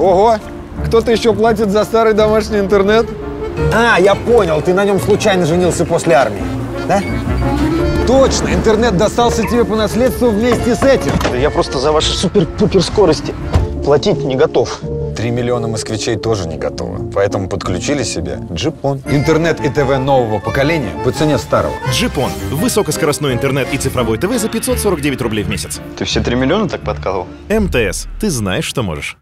Ого! Кто-то еще платит за старый домашний интернет? А, я понял, ты на нем случайно женился после армии. Да? Точно, интернет достался тебе по наследству вместе с этим. Да я просто за ваши супер-пупер скорости платить не готов. Три миллиона москвичей тоже не готовы, поэтому подключили себе джипон. Интернет и ТВ нового поколения по цене старого. Джипон. Высокоскоростной интернет и цифровой ТВ за 549 рублей в месяц. Ты все три миллиона так подкалывал? МТС. Ты знаешь, что можешь.